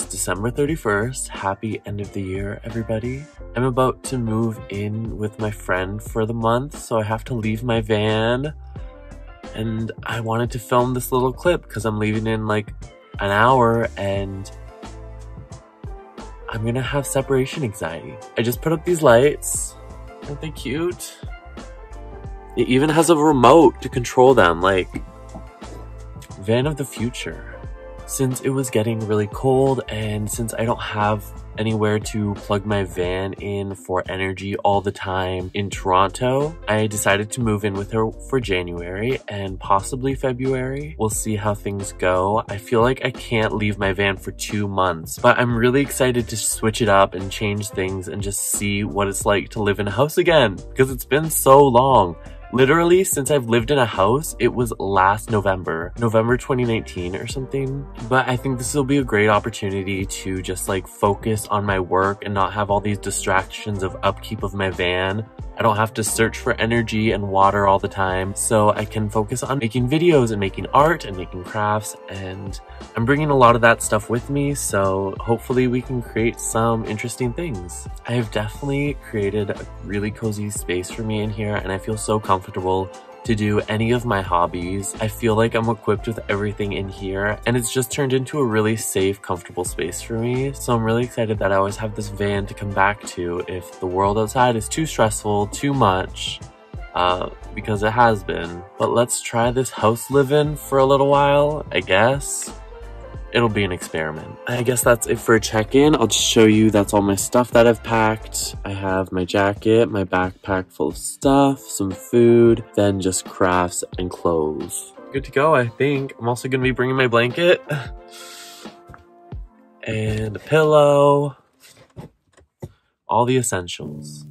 December 31st. Happy end of the year, everybody. I'm about to move in with my friend for the month, so I have to leave my van. And I wanted to film this little clip because I'm leaving in like an hour and I'm gonna have separation anxiety. I just put up these lights. Aren't they cute? It even has a remote to control them, like van of the future since it was getting really cold and since I don't have anywhere to plug my van in for energy all the time in Toronto, I decided to move in with her for January and possibly February. We'll see how things go. I feel like I can't leave my van for two months, but I'm really excited to switch it up and change things and just see what it's like to live in a house again because it's been so long. Literally, since I've lived in a house, it was last November, November 2019 or something. But I think this will be a great opportunity to just like focus on my work and not have all these distractions of upkeep of my van I don't have to search for energy and water all the time, so I can focus on making videos and making art and making crafts, and I'm bringing a lot of that stuff with me, so hopefully we can create some interesting things. I have definitely created a really cozy space for me in here, and I feel so comfortable to do any of my hobbies. I feel like I'm equipped with everything in here and it's just turned into a really safe, comfortable space for me. So I'm really excited that I always have this van to come back to if the world outside is too stressful, too much, uh, because it has been. But let's try this house living for a little while, I guess it'll be an experiment. I guess that's it for a check-in. I'll just show you that's all my stuff that I've packed. I have my jacket, my backpack full of stuff, some food, then just crafts and clothes. Good to go, I think. I'm also gonna be bringing my blanket and a pillow, all the essentials.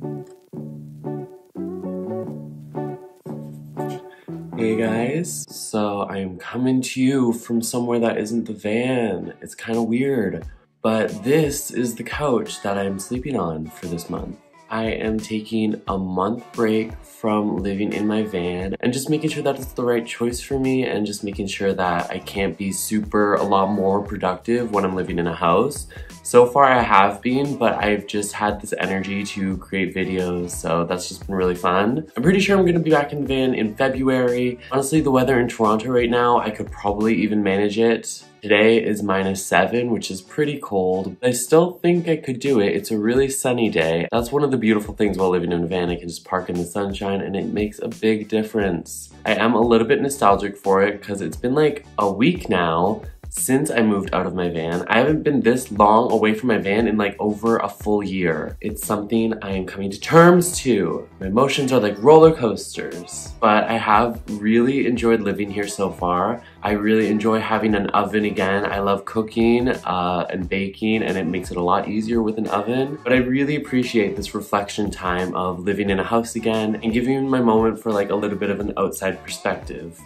Hey guys, so I'm coming to you from somewhere that isn't the van. It's kind of weird, but this is the couch that I'm sleeping on for this month. I am taking a month break from living in my van and just making sure that it's the right choice for me and just making sure that I can't be super a lot more productive when I'm living in a house. So far I have been, but I've just had this energy to create videos, so that's just been really fun. I'm pretty sure I'm gonna be back in the van in February. Honestly, the weather in Toronto right now, I could probably even manage it Today is minus seven, which is pretty cold. I still think I could do it. It's a really sunny day. That's one of the beautiful things while living in a van. I can just park in the sunshine and it makes a big difference. I am a little bit nostalgic for it because it's been like a week now since I moved out of my van. I haven't been this long away from my van in like over a full year. It's something I am coming to terms to. My emotions are like roller coasters, but I have really enjoyed living here so far. I really enjoy having an oven again. I love cooking uh, and baking and it makes it a lot easier with an oven. But I really appreciate this reflection time of living in a house again and giving my moment for like a little bit of an outside perspective.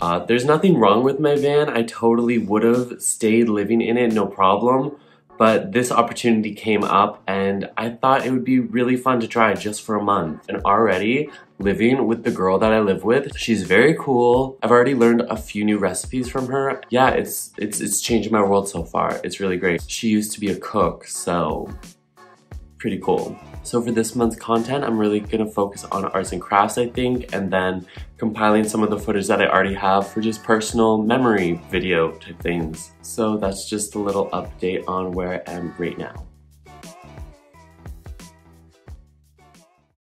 Uh, there's nothing wrong with my van. I totally would have stayed living in it, no problem. But this opportunity came up and I thought it would be really fun to try just for a month. And already living with the girl that I live with, she's very cool. I've already learned a few new recipes from her. Yeah, it's it's it's changed my world so far. It's really great. She used to be a cook, so pretty cool. So for this month's content, I'm really gonna focus on arts and crafts, I think, and then compiling some of the footage that I already have for just personal memory video type things. So that's just a little update on where I am right now.